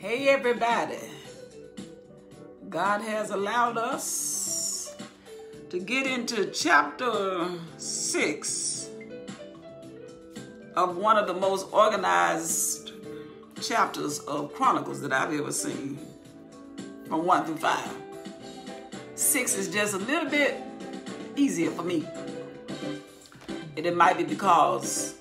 Hey, everybody. God has allowed us to get into chapter six of one of the most organized chapters of Chronicles that I've ever seen, from one through five. Six is just a little bit easier for me. And it might be because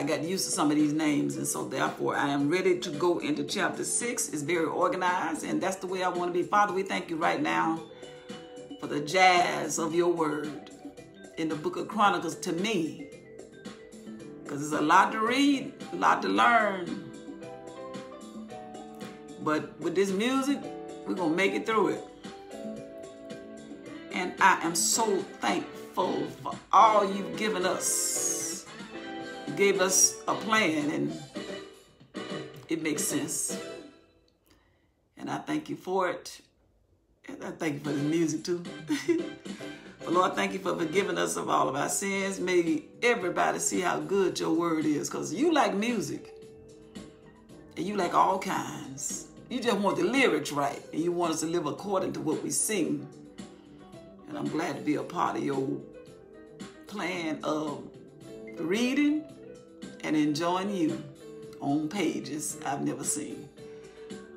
I got used to some of these names, and so therefore I am ready to go into chapter six. It's very organized, and that's the way I want to be. Father, we thank you right now for the jazz of your word in the book of Chronicles to me. Because there's a lot to read, a lot to learn. But with this music, we're going to make it through it. And I am so thankful for all you've given us gave us a plan and it makes sense. And I thank you for it. And I thank you for the music too. but Lord, thank you for forgiving us of all of our sins. May everybody see how good your word is because you like music and you like all kinds. You just want the lyrics right and you want us to live according to what we sing. And I'm glad to be a part of your plan of reading and enjoying you on pages I've never seen.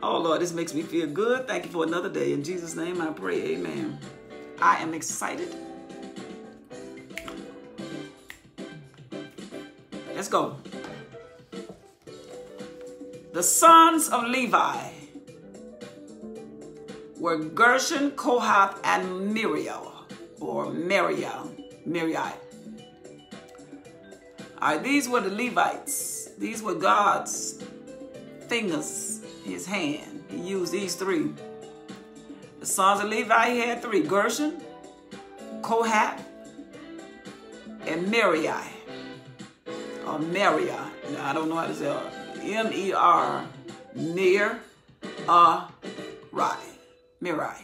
Oh Lord, this makes me feel good. Thank you for another day. In Jesus' name I pray, amen. I am excited. Let's go. The sons of Levi were Gershon, Kohath, and Miriel, or Miriel, Miriel. These were the Levites. These were God's fingers, his hand. He used these three. The sons of Levi, he had three, Gershon, Kohath, and Merari. Or Merari. Now, I don't know how to say it. M-E-R, Mir, uh, Rai. Mirai.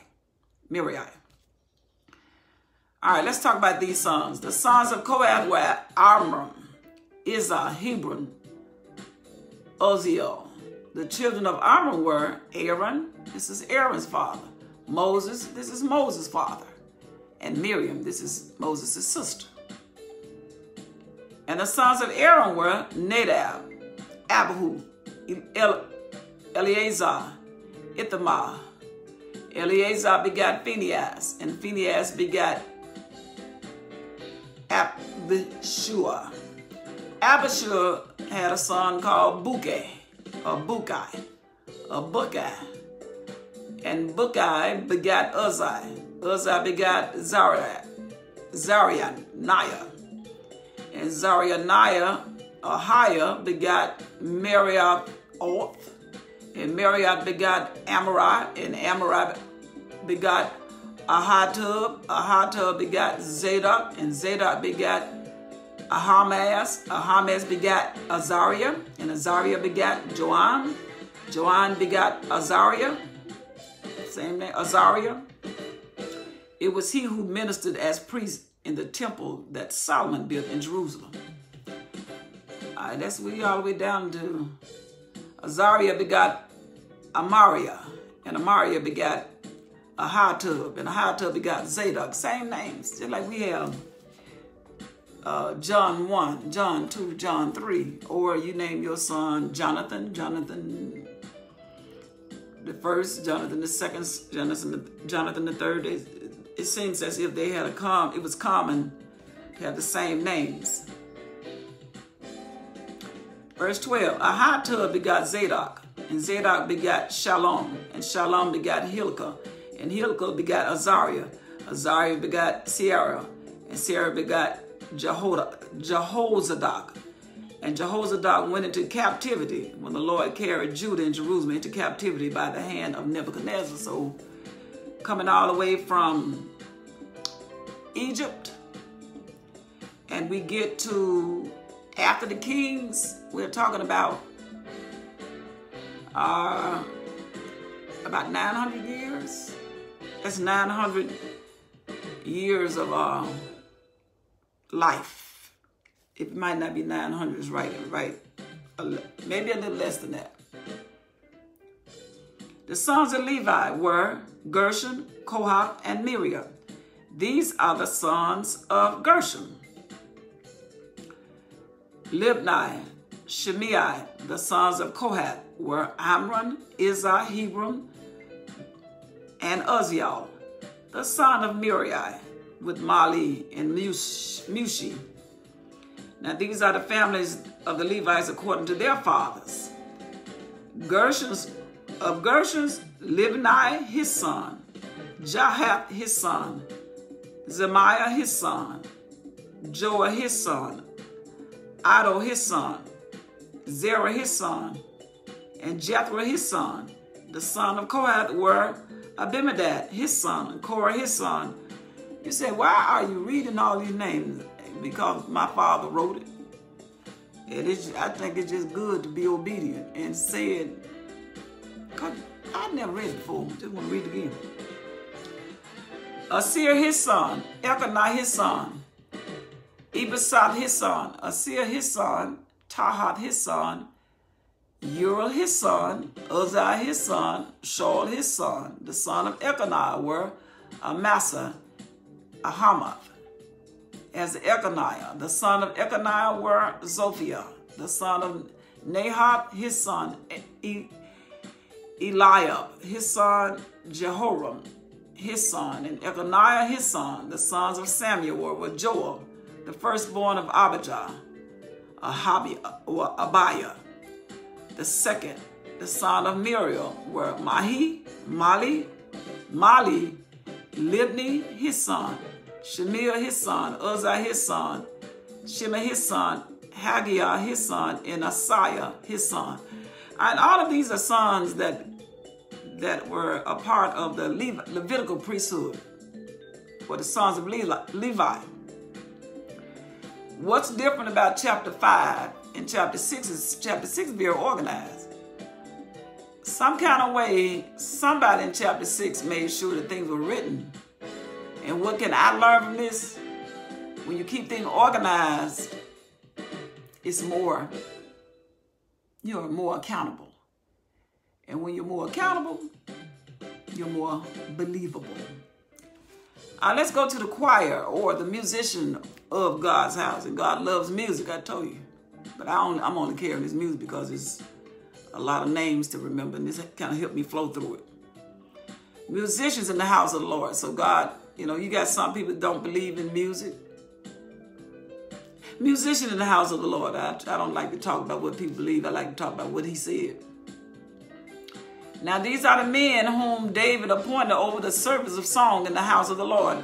Mirai. All right, let's talk about these sons. The sons of Kohath were Amram, Izhar, Hebron, Uzziel. The children of Aaron were Aaron, this is Aaron's father. Moses, this is Moses' father. And Miriam, this is Moses' sister. And the sons of Aaron were Nadab, Abihu, El Eleazar, Ithamar. Eleazar begat Phinehas, and Phinehas begat Abishua. Abishur had a son called Bukai, or Bukai, or Bukai. And Bukai begat Uzai. Uzai begat Zariah, Zarianiah. And Zarianiah, Ahiah, begat Merioth, and Merioth begat Amarai, and Amarai begat Ahitub, Ahitub begat Zadok, and Zadok begat Ahimaaz, Ahimaaz begat Azariah, and Azariah begat Joan. Joan begat Azariah, same name, Azariah. It was he who ministered as priest in the temple that Solomon built in Jerusalem. All right, that's we all the way down to Azariah begat Amariah, and Amariah begat Ahitub, and Ahitub begat Zadok. Same names, just like we have uh, John 1, John 2, John 3, or you name your son Jonathan, Jonathan the first, Jonathan the second, Jonathan the, Jonathan the third. It, it seems as if they had a com, it was common to have the same names. Verse 12, Ahitub begot Zadok, and Zadok begot Shalom, and Shalom begot Hilkiah, and Hilkiah begot Azariah, Azariah begot Sierra, and Sierra begot Jehozadak. And Jehozadak went into captivity when the Lord carried Judah and Jerusalem into captivity by the hand of Nebuchadnezzar. So coming all the way from Egypt, and we get to after the kings, we're talking about uh, about 900 years. That's 900 years of uh, life. It might not be 900 is right, right maybe a little less than that. The sons of Levi were Gershon, Kohath, and Miriam. These are the sons of Gershon. Libni, Shimei, the sons of Kohath, were Amram, Izhar, Hebron, and Uzziel, the son of Merari, with Mahli and Mushi. Now these are the families of the Levites according to their fathers. Gershon's of Gershon's Libni his son, Jahath his son, Zemiah his son, Joah his son, Iddo his son, Zerah his son, and Jethro his son. The son of Kohath were Abinadab his son, and Korah his son. You say, why are you reading all these names? Because my father wrote it. It is, I think it's just good to be obedient and say it. Cause I never read it before. Just want to read it again. Asir his son, Elkanah his son, Ebisath his son, Asir his son, Tahat his son, Uriel his son, Uzziah his son, Shaul his son. The son of Elkanah were Amasa, Ahamath. As Elkanah, the son of Elkanah were Zophia. The son of Nahath, his son, Eliab, his son, Jehoram, his son, and Elkanah, his son. The sons of Samuel were Joel, the firstborn of Abijah, Abiah, the second, the son of Muriel, were Mahi, Mahli, Mahli, Libni, his son, Shemiah, his son, Uzzah, his son, Shema, his son, Haggiah, his son, and Asaiah, his son. And all of these are sons that that were a part of the Levitical priesthood, or the sons of Levi. What's different about chapter 5 and chapter 6 is chapter 6 is very organized. Some kind of way, somebody in chapter 6 made sure that things were written. And what can I learn from this? When you keep things organized, it's more, you're more accountable. And when you're more accountable, you're more believable. Uh, let's go to the choir or the musician of God's house. And God loves music, I told you. But I only, I'm only carrying this music because it's a lot of names to remember, and this kind of helped me flow through it. Musicians in the house of the Lord. So God, you know, you got some people don't believe in music. Musician in the house of the Lord. I, I don't like to talk about what people believe. I like to talk about what he said. Now these are the men whom David appointed over the service of song in the house of the Lord.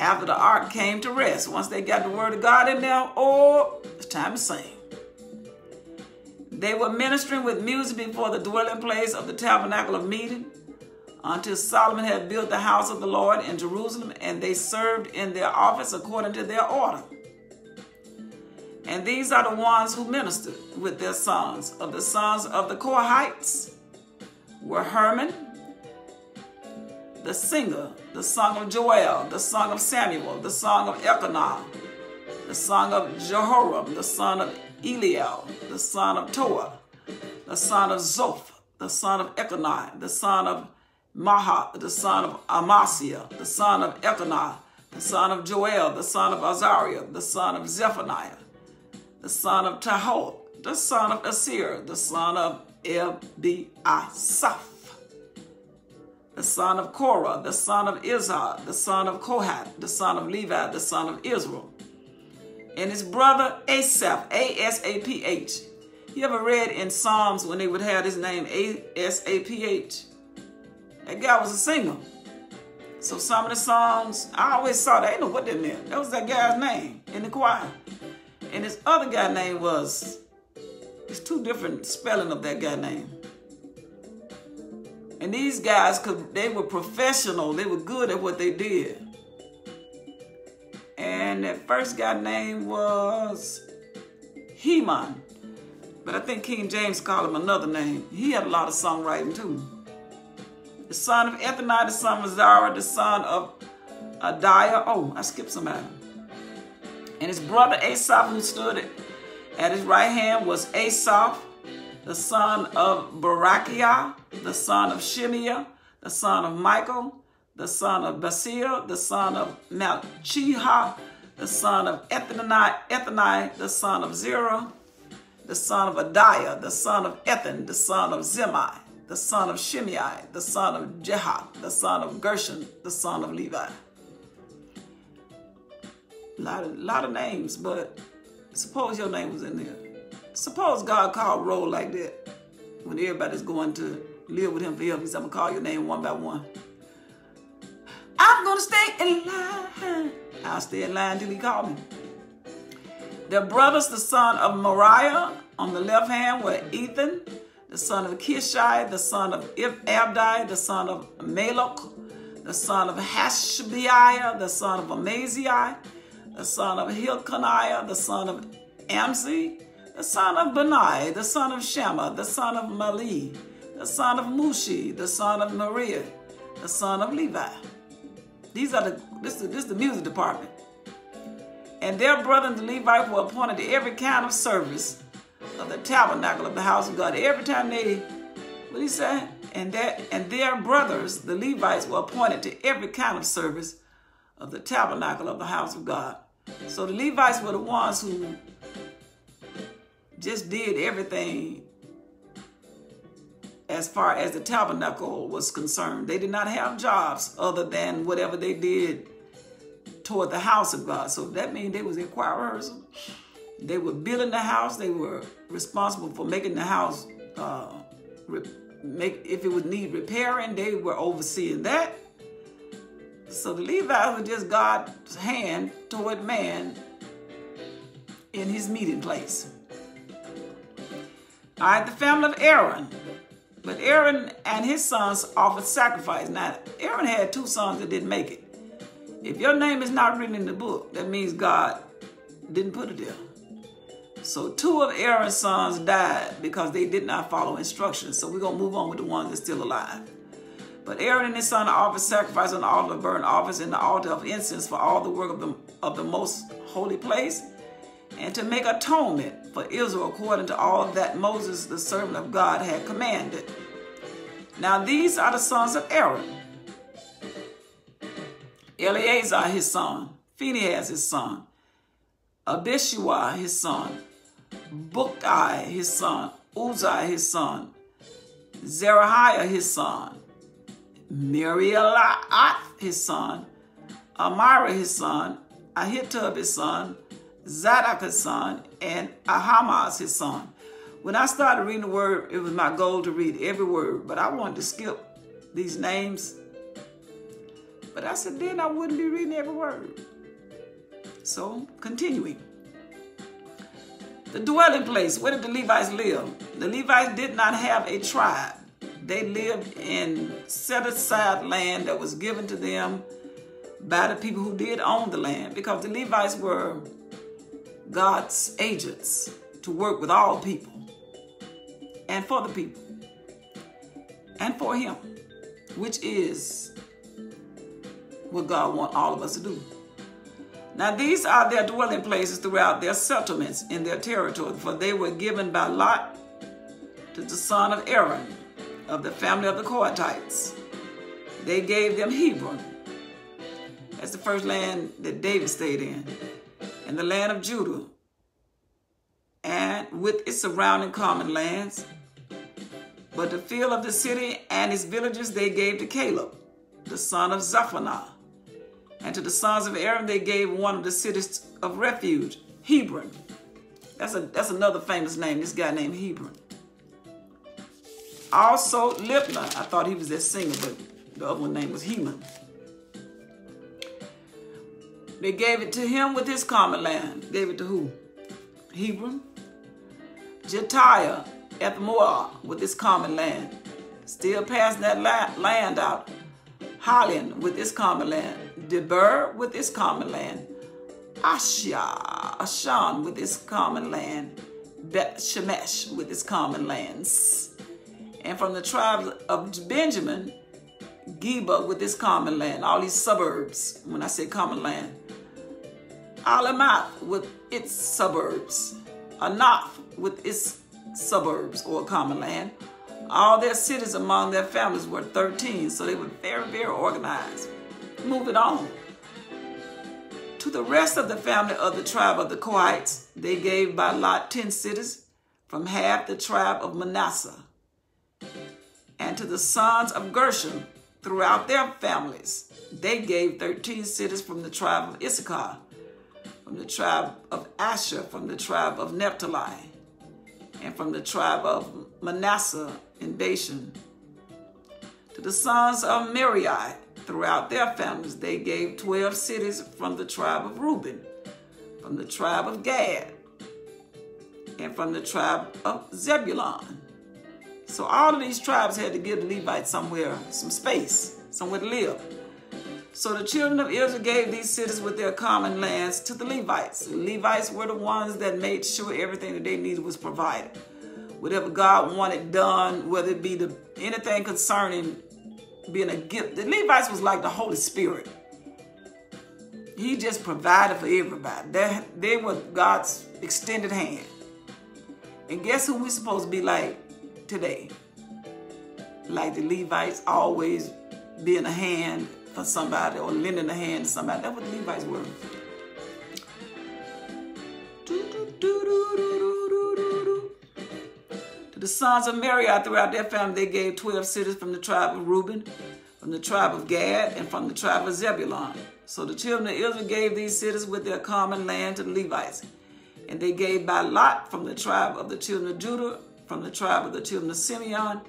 After the ark came to rest, once they got the word of God in there, oh, it's time to sing. They were ministering with music before the dwelling place of the tabernacle of meeting until Solomon had built the house of the Lord in Jerusalem, and they served in their office according to their order. And these are the ones who ministered with their sons. Of the sons of the Korahites, were Heman, the singer, the song of Joel, the song of Samuel, the song of Elkanah, the song of Jehoram, the son of Eliel, the son of Toah, the son of Zoph, the son of Elkanah, the son of Maha, the son of Amasiah, the son of Elkanah, the son of Joel, the son of Azariah, the son of Zephaniah, the son of Tahol, the son of Asir, the son of Ebiasaph, the son of Korah, the son of Izhar, the son of Kohath, the son of Levi, the son of Israel, and his brother Asaph, A-S-A-P-H. You ever read in Psalms when they would have his name A-S-A-P-H? That guy was a singer. So some of the songs, I always saw that. I know what that meant. That was that guy's name in the choir. And his other guy name was it's two different spelling of that guy name. And these guys, cause they were professional, they were good at what they did. And that first guy name was Heman. But I think King James called him another name. He had a lot of songwriting too. The son of Ethani, the son of Zara, the son of Adiah. Oh, I skipped somebody. And his brother Asaph, who stood At his right hand was Asaph, the son of Barakiah, the son of Shemiah, the son of Michael, the son of Basil, the son of Malchiha, the son of Ethani, Ethani, the son of Zerah, the son of Adiah, the son of Ethan, the son of Zimai, the son of Shimei, the son of Jehath, the son of Gershon, the son of Levi. A lot of, lot of names, but suppose your name was in there. Suppose God called roll like that when everybody's going to live with him forever. He said, I'm going to call your name one by one. I'm going to stay in line. I'll stay in line till he call me. The brothers, the son of Moriah, on the left hand were Ethan, the son of Kishai, the son of Abdi, the son of Malok, the son of Hashabiah, the son of Amaziah, the son of Hilkiah, the son of Amzi, the son of Benai, the son of Shema, the son of Mahli, the son of Mushi, the son of Maria, the son of Levi. These are the this is, this is the music department. And their brothers the Levites were appointed to every kind of service of the tabernacle of the house of God. Every time they, what he said? And that and their brothers, the Levites, were appointed to every kind of service of the tabernacle of the house of God. So the Levites were the ones who just did everything as far as the tabernacle was concerned. They did not have jobs other than whatever they did toward the house of God. So that means they was in choir rehearsal. They were building the house. They were responsible for making the house uh, make if it would need repairing. They were overseeing that. So the Levites were just God's hand toward man in his meeting place. All right, the family of Aaron. But Aaron and his sons offered sacrifice. Now, Aaron had two sons that didn't make it. If your name is not written in the book, that means God didn't put it there. So two of Aaron's sons died because they did not follow instructions. So we're going to move on with the ones that's still alive. But Aaron and his son offered sacrifice on the altar of burnt office and the altar of incense for all the work of the, of the most holy place and to make atonement for Israel according to all that Moses, the servant of God, had commanded. Now these are the sons of Aaron. Eleazar his son, Phinehas his son, Abishua his son, Bukai his son, Uzai his son, Zerahiah his son, Mirialat his son, Amira his son, Ahitub his son, Zadok his son, and Ahimaaz his son. When I started reading the word, it was my goal to read every word, but I wanted to skip these names. But I said then I wouldn't be reading every word. So, continuing. The dwelling place, where did the Levites live? The Levites did not have a tribe. They lived in set aside land that was given to them by the people who did own the land because the Levites were God's agents to work with all people and for the people and for Him, which is what God wants all of us to do. Now, these are their dwelling places throughout their settlements in their territory, for they were given by lot to the son of Aaron of the family of the Kohathites. They gave them Hebron. That's the first land that David stayed in and the land of Judah, and with its surrounding common lands. But the field of the city and its villages they gave to Caleb, the son of Zephaniah. And to the sons of Aaron they gave one of the cities of refuge, Hebron. That's, a, that's another famous name, this guy named Hebron. Also, Libnah. I thought he was that singer, but the other one name was Heman. They gave it to him with his common land. Gave it to who? Hebron. Jetiah at with his common land. Still passing that land out. Holland with its common land. Debir with its common land. Asha, Ashan with its common land. Bet Shemesh with its common lands. And from the tribe of Benjamin, Geba with its common land, all these suburbs, when I say common land. Alamath with its suburbs, Anath with its suburbs or common land. All their cities among their families were 13, so they were very, very organized. Moving on. To the rest of the family of the tribe of the Kohites, they gave by lot 10 cities from half the tribe of Manasseh. And to the sons of Gershon, throughout their families, they gave 13 cities from the tribe of Issachar, from the tribe of Asher, from the tribe of Naphtali, and from the tribe of Manasseh in Bashan. To the sons of Merari, throughout their families, they gave 12 cities from the tribe of Reuben, from the tribe of Gad, and from the tribe of Zebulun. So all of these tribes had to give the Levites somewhere, some space, somewhere to live. So the children of Israel gave these cities with their common lands to the Levites. The Levites were the ones that made sure everything that they needed was provided. Whatever God wanted done, whether it be the anything concerning being a gift. The Levites was like the Holy Spirit. He just provided for everybody. They, they were God's extended hand. And guess who we're supposed to be like today? Like the Levites always being a hand for somebody or lending a hand to somebody. That's what the Levites were. To the sons of Merari throughout their family, they gave 12 cities from the tribe of Reuben, from the tribe of Gad, and from the tribe of Zebulun. So the children of Israel gave these cities with their common land to the Levites. And they gave by lot from the tribe of the children of Judah, from the tribe of the children of Simeon,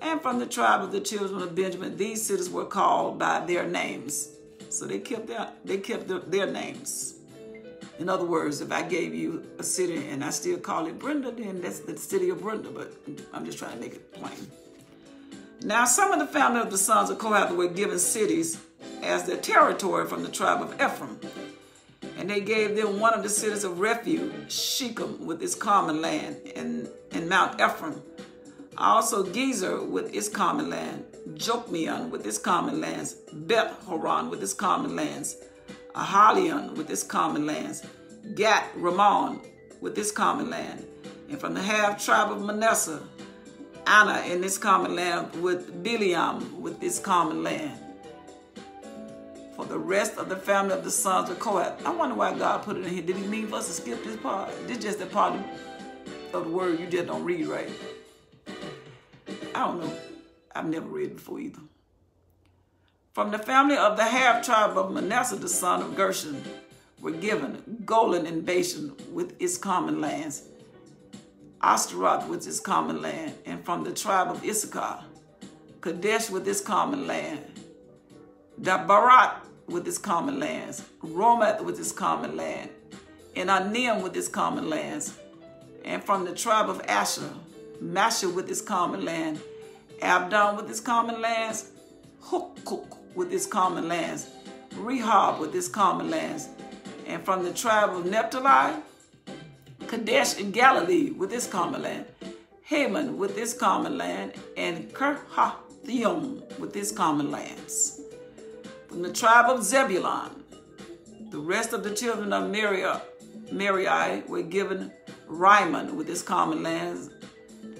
and from the tribe of the children of Benjamin. These cities were called by their names. So they kept their, they kept their, their names. In other words, if I gave you a city and I still call it Brenda, then that's the city of Brenda, but I'm just trying to make it plain. Now, some of the family of the sons of Kohath were given cities as their territory from the tribe of Ephraim. And they gave them one of the cities of refuge, Shechem, with its common land, and, and Mount Ephraim. Also Gezer with its common land, Jokmeon with its common lands, Beth Horon with its common lands, Ahalion with its common lands, Gat Ramon with its common land, and from the half tribe of Manasseh, Anna in its common land with Bileam with its common land for the rest of the family of the sons of Kohath. I wonder why God put it in here. Did he mean for us to skip this part? This is just the part of the word you just don't read right. I don't know. I've never read before either. From the family of the half tribe of Manasseh, the son of Gershon, were given Golan and Bashan with its common lands, Ashtaroth with its common land, and from the tribe of Issachar, Kadesh with its common land, Dabarat with its common lands, Romath with its common land, and Anim with its common lands, and from the tribe of Asher, Masha with its common land, Abdon with its common lands, Hukuk with its common lands, Rehob with its common lands, and from the tribe of Naphtali, Kadesh in Galilee with its common land, Haman with its common land, and Kirhathaim with its common lands. From the tribe of Zebulun, the rest of the children of Merari were given Rimmon with its common lands,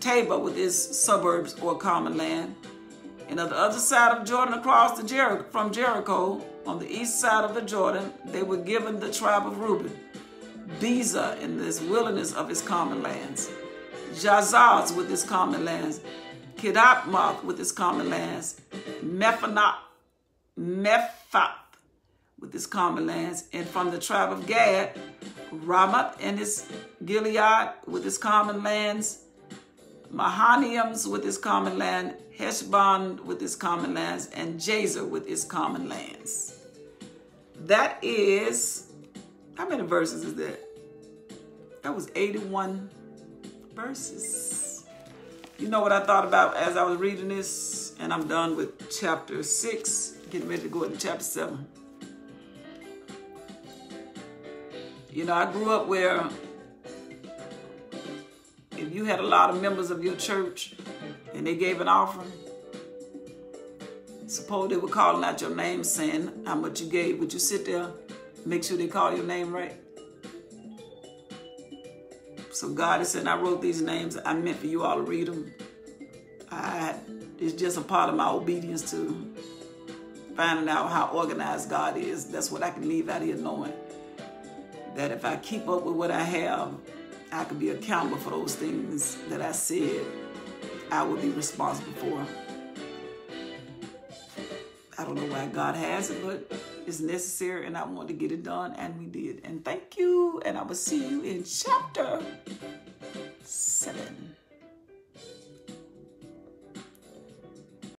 Tabor with its suburbs or common land, and on the other side of Jordan across the Jer- from Jericho, on the east side of the Jordan, they were given the tribe of Reuben, Bezer in this wilderness of its common lands, Jazaz with its common lands, Kedapmoth with its common lands, Mephanot, Mephath with its common lands, and from the tribe of Gad, Ramoth and its Gilead with its common lands, Mahanims with his common land, Heshbon with his common lands, and Jazer with his common lands. That is, how many verses is that? That was 81 verses. You know what I thought about as I was reading this? And I'm done with chapter 6 getting ready to go into chapter 7. You know, I grew up where if you had a lot of members of your church and they gave an offering, suppose they were calling out your name saying how much you gave. Would you sit there, make sure they call your name right? So God is saying, I wrote these names. I meant for you all to read them. I, it's just a part of my obedience to finding out how organized God is. That's what I can leave out here knowing. That if I keep up with what I have, I could be accountable for those things that I said I would be responsible for. I don't know why God has it, but it's necessary and I want to get it done and we did. And thank you. And I will see you in chapter seven.